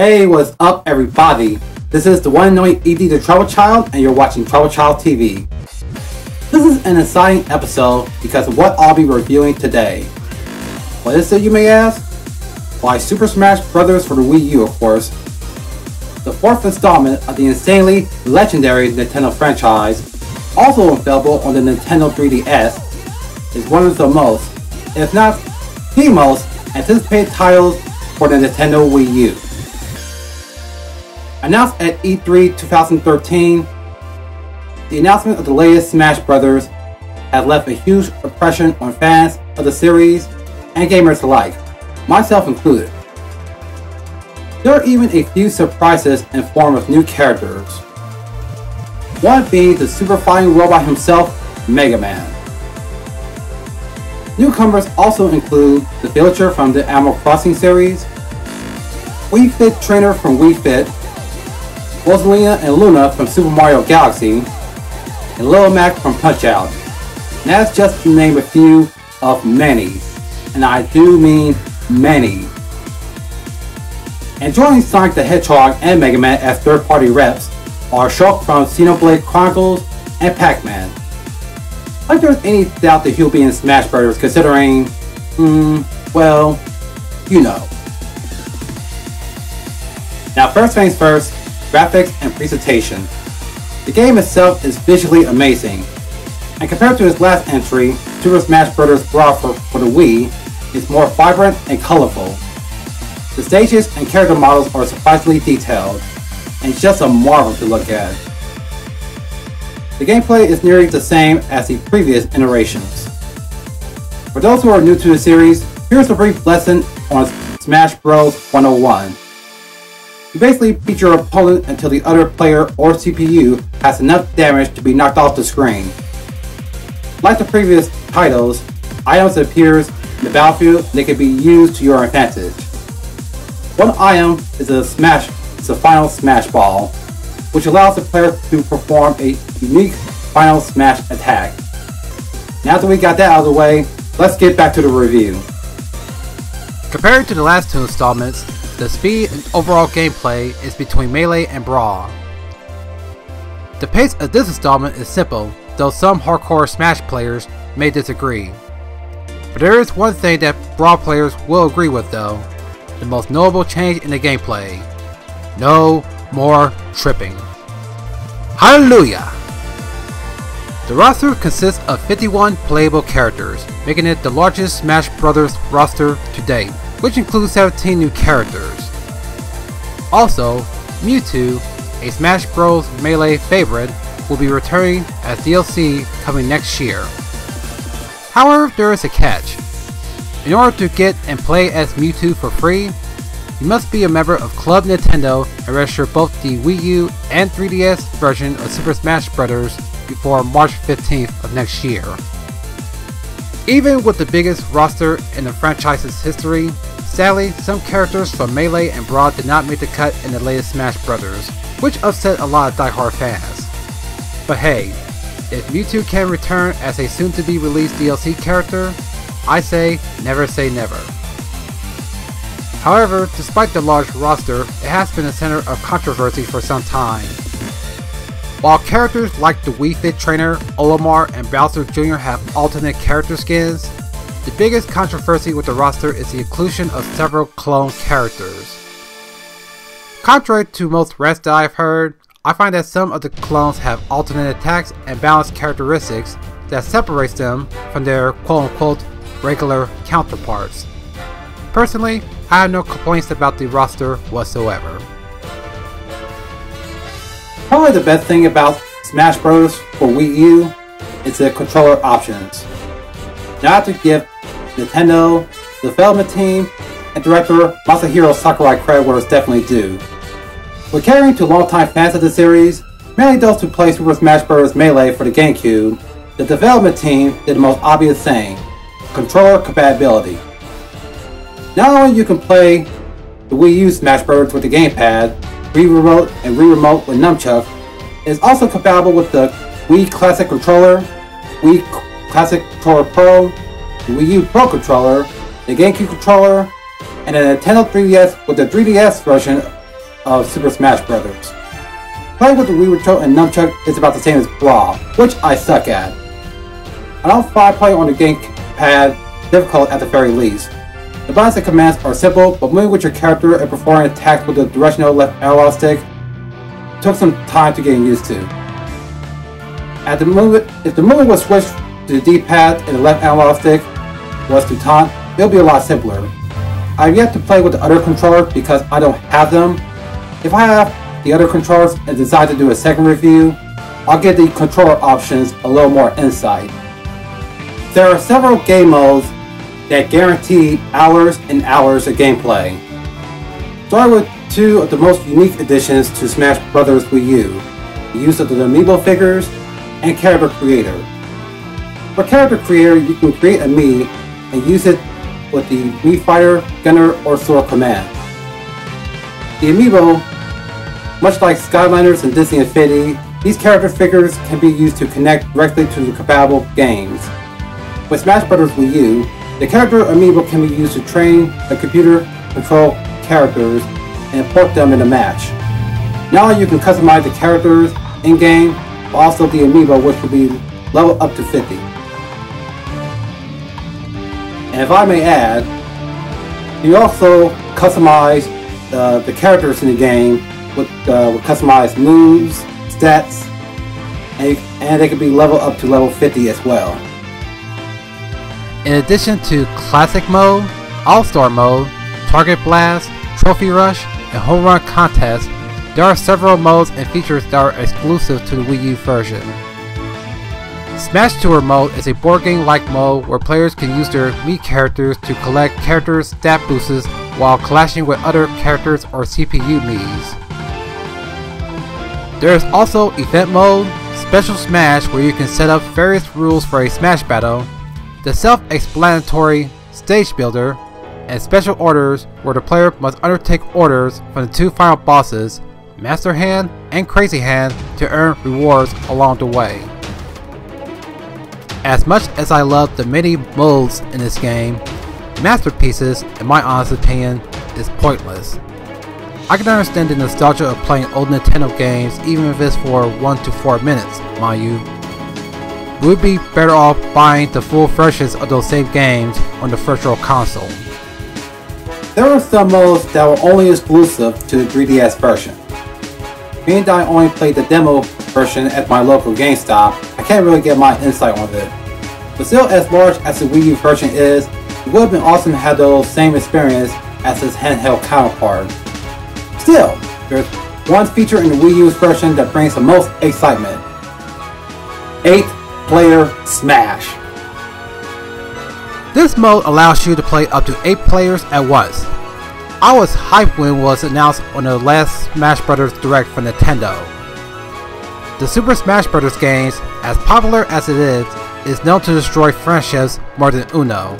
Hey, what's up everybody? This is the one and only AD the TribalChild and you're watching TribalChild TV. This is an exciting episode because of what I'll be reviewing today. What is it you may ask? Why Super Smash Bros. for the Wii U of course. The fourth installment of the insanely legendary Nintendo franchise, also available on the Nintendo 3DS, is one of the most, if not the most, anticipated titles for the Nintendo Wii U. Announced at E3 2013, the announcement of the latest Smash Bros. has left a huge impression on fans of the series and gamers alike, myself included. There are even a few surprises in form of new characters. One being the super fighting robot himself, Mega Man. Newcomers also include the villager from the Animal Crossing series, Wii Fit trainer from Wii Fit, Rosalina and Luma from Super Mario Galaxy, and Little Mac from Punch-Out. That's just to name a few of many, and I do mean many. And joining Sonic the Hedgehog and Mega Man as third-party reps are Shulk from Xenoblade Chronicles and Pac-Man. Like there's any doubt that he'll be in Smash Bros. considering, hmm, well, you know. Now first things first, graphics and presentation. The game itself is visually amazing, and compared to its last entry, Super Smash Bros. Brawl for, for the Wii, it's more vibrant and colorful. The stages and character models are surprisingly detailed, and just a marvel to look at. The gameplay is nearly the same as the previous iterations. For those who are new to the series, here's a brief lesson on Smash Bros. 101. You basically beat your opponent until the other player or CPU has enough damage to be knocked off the screen. Like the previous titles, items appears in the battlefield and they can be used to your advantage. One item is a smash, it's a final smash ball, which allows the player to perform a unique final smash attack. Now that we got that out of the way, let's get back to the review. Compared to the last two installments, the speed and overall gameplay is between Melee and Brawl. The pace of this installment is simple, though some hardcore Smash players may disagree. But there is one thing that Brawl players will agree with though, the most notable change in the gameplay. No more tripping. Hallelujah! The roster consists of 51 playable characters, making it the largest Smash Bros. roster to date, which includes 17 new characters. Also, Mewtwo, a Smash Bros. Melee favorite, will be returning as DLC coming next year. However, there is a catch. In order to get and play as Mewtwo for free, you must be a member of Club Nintendo and register both the Wii U and 3DS version of Super Smash Bros. before March 15th of next year. Even with the biggest roster in the franchise's history, sadly, some characters from Melee and Brawl did not make the cut in the latest Smash Bros., which upset a lot of die-hard fans. But hey, if Mewtwo can return as a soon-to-be released DLC character, I say never say never. However, despite the large roster, it has been a center of controversy for some time. While characters like the Wii Fit trainer, Olimar, and Bowser Jr. have alternate character skins, the biggest controversy with the roster is the inclusion of several clone characters. Contrary to most rest that I've heard, I find that some of the clones have alternate attacks and balanced characteristics that separates them from their quote-unquote regular counterparts. Personally, I have no complaints about the roster whatsoever. Probably the best thing about Smash Bros. for Wii U is the controller options. Now I have to give Nintendo, the development team, and director Masahiro Sakurai credit where it's definitely due. With catering to longtime fans of the series, mainly those who played Super Smash Bros. Melee for the GameCube, the development team did the most obvious thing, controller compatibility. Not only you can play the Wii U Smash Bros. with the gamepad, Wii Remote, and Wii Remote with Nunchuk, it is also compatible with the Wii Classic Controller, Wii Classic Controller Pro, the Wii U Pro Controller, the GameCube Controller, and a Nintendo 3DS with the 3DS version of Super Smash Bros. Playing with the Wii Remote and Nunchuk is about the same as Brawl, which I suck at. I don't find playing on the gamepad difficult at the very least. The buttons and commands are simple, but moving with your character and performing attacks with the directional left analog stick took some time to get used to. At the moment, if the movement was switched the D-pad and the left analog stick was to taunt, it'll be a lot simpler. I've yet to play with the other controllers because I don't have them. If I have the other controllers and decide to do a second review, I'll give the controller options a little more insight. There are several game modes that guarantee hours and hours of gameplay. Start with two of the most unique additions to Smash Bros. Wii U, the use of the amiibo figures and Character Creator. For Character Creator, you can create a Mii and use it with the Mii Fighter, Gunner, or Sword command. The amiibo, much like Skylanders and Disney Infinity, these character figures can be used to connect directly to the compatible games. With Smash Bros. Wii U, the character amiibo can be used to train the computer control characters and port them in a match. Now you can customize the characters in-game, also the amiibo which will be level up to 50. And if I may add, you also customize uh, the characters in the game with, uh, with customized moves, stats, and, and they can be level up to level 50 as well. In addition to Classic Mode, All-Star Mode, Target Blast, Trophy Rush, and Home Run Contest, there are several modes and features that are exclusive to the Wii U version. Smash Tour mode is a board game-like mode where players can use their Mii characters to collect character stat boosts while clashing with other characters or CPU Mii's. There is also Event Mode, Special Smash where you can set up various rules for a Smash battle, the self-explanatory Stage Builder, and Special Orders where the player must undertake orders from the two final bosses, Master Hand and Crazy Hand, to earn rewards along the way. As much as I love the many modes in this game, Masterpieces, in my honest opinion, is pointless. I can understand the nostalgia of playing old Nintendo games even if it's for 1 to 4 minutes, mind you, We would be better off buying the full versions of those same games on the virtual console. There are some modes that were only exclusive to the 3DS version. Being that I only played the demo version at my local GameStop, I can't really get my insight on it. But still as large as the Wii U version is, it would have been awesome to have the same experience as its handheld counterpart. Still, there's one feature in the Wii U's version that brings the most excitement. 8 player Smash. This mode allows you to play up to 8 players at once. I was hyped when it was announced on the last Smash Bros. Direct for Nintendo. The Super Smash Bros. games, as popular as it is, is known to destroy friendships more than Uno.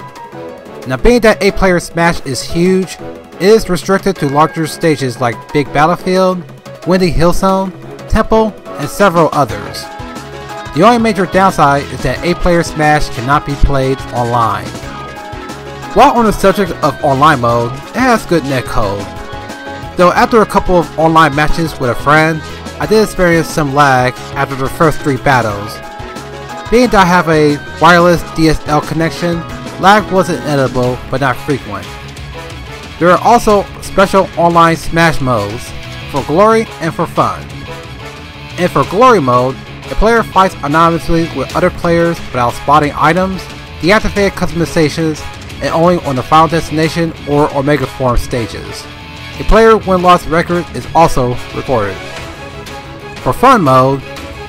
Now being that 8 player Smash is huge, it is restricted to larger stages like Big Battlefield, Windy Hill Zone, Temple, and several others. The only major downside is that 8-player Smash cannot be played online. While on the subject of online mode, it has good netcode. Though after a couple of online matches with a friend, I did experience some lag after the first three battles. Being that I have a wireless DSL connection, lag wasn't inevitable but not frequent. There are also special online Smash modes, for glory and for fun. And for glory mode, the player fights anonymously with other players without spotting items, deactivated customizations, and only on the Final Destination or Omega Form stages. A player win-loss record is also recorded. For fun mode,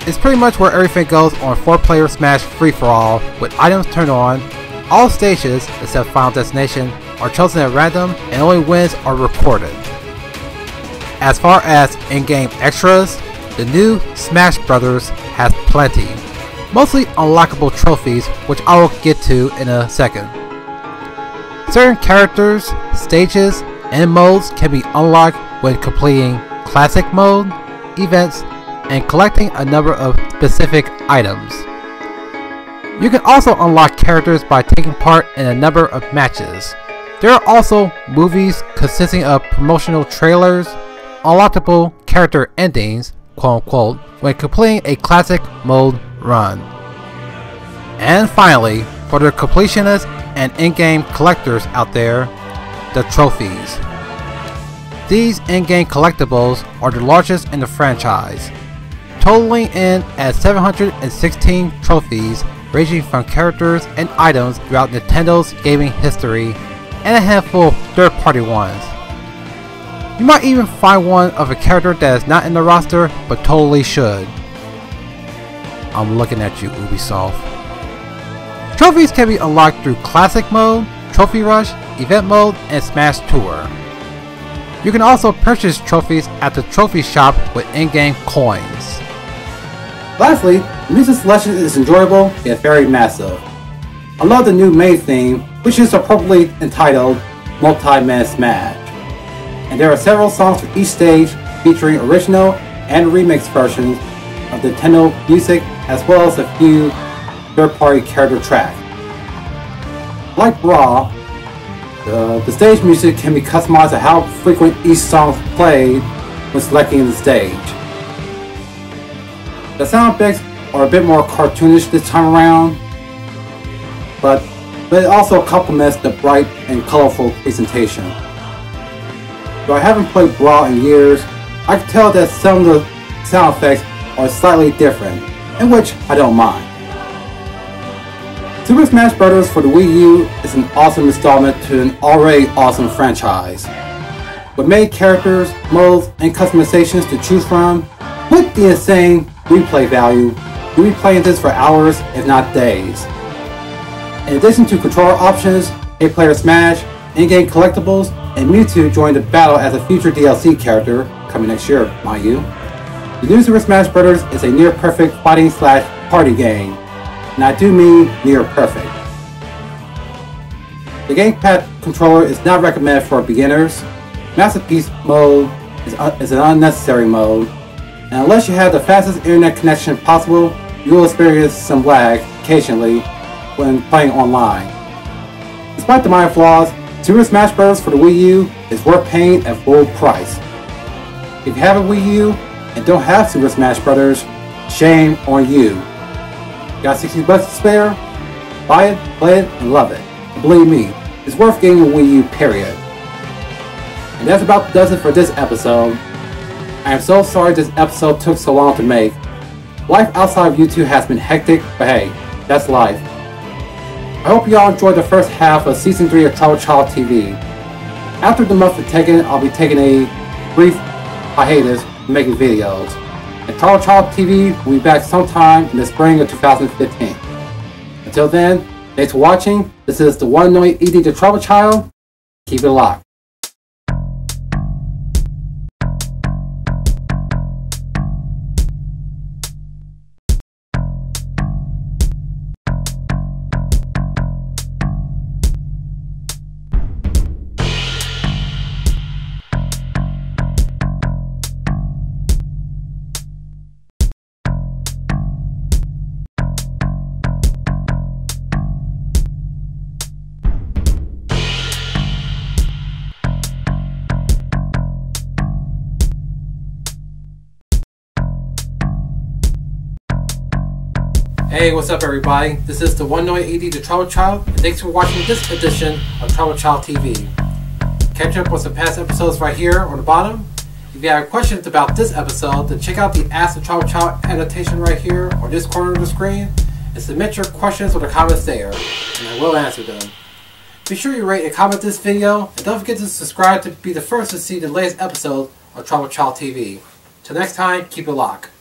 it's pretty much where everything goes on 4-player Smash free-for-all with items turned on, all stages, except Final Destination, are chosen at random and only wins are recorded. As far as in-game extras, the new Smash Brothers has plenty, mostly unlockable trophies which I will get to in a second. Certain characters, stages, and modes can be unlocked when completing Classic Mode, events, and collecting a number of specific items. You can also unlock characters by taking part in a number of matches. There are also movies consisting of promotional trailers, unlockable character endings, quote unquote, when completing a classic mode run. And finally, for the completionists and in-game collectors out there, the trophies. These in-game collectibles are the largest in the franchise, totaling in at 716 trophies ranging from characters and items throughout Nintendo's gaming history and a handful of third-party ones. You might even find one of a character that is not in the roster but totally should. I'm looking at you Ubisoft. Trophies can be unlocked through Classic Mode, Trophy Rush, Event Mode, and Smash Tour. You can also purchase trophies at the trophy shop with in-game coins. Lastly, the music selection is enjoyable yet very massive. I love the new main theme, which is appropriately entitled Multi-Man Smash. And there are several songs for each stage featuring original and remix versions of Nintendo music as well as a few third-party character tracks. Like Brawl, the, the stage music can be customized to how frequent each song is played when selecting the stage. The sound effects are a bit more cartoonish this time around, but, but it also complements the bright and colorful presentation. Though I haven't played Brawl in years, I can tell that some of the sound effects are slightly different, in which I don't mind. Super Smash Bros. for the Wii U is an awesome installment to an already awesome franchise. With many characters, modes, and customizations to choose from, with the insane replay value, you'll be playing this for hours, if not days. In addition to controller options, 8-player Smash, in-game collectibles, and Mewtwo join the battle as a future DLC character, coming next year, mind you. The new Super Smash Bros. is a near-perfect fighting slash party game, and I do mean near perfect. The gamepad controller is not recommended for beginners. Masterpiece mode is, uh, is an unnecessary mode, and unless you have the fastest internet connection possible, you will experience some lag occasionally when playing online. Despite the minor flaws, Super Smash Bros. for the Wii U is worth paying at full price. If you have a Wii U and don't have Super Smash Bros., shame on you. Got 60 bucks to spare? Buy it, play it, and love it. Believe me, it's worth getting a Wii U, period. And that's about does it for this episode. I am so sorry this episode took so long to make. Life outside of YouTube has been hectic, but hey, that's life. I hope y'all enjoyed the first half of Season 3 of TribalChild TV. After the month of Tekken, I'll be taking a brief hiatus making videos. And TribalChild TV will be back sometime in the spring of 2015. Until then, thanks for watching. This is the one and only AD the TribalChild. Keep it locked. Hey, what's up everybody? This is the one noise AD, the TribalChild, and thanks for watching this edition of TribalChild TV. Catch up with some past episodes right here on the bottom. If you have questions about this episode, then check out the Ask the TribalChild annotation right here or this corner of the screen and submit your questions or the comments there, and I will answer them. Be sure you rate and comment this video, and don't forget to subscribe to be the first to see the latest episode of TribalChild TV. Till next time, keep it locked.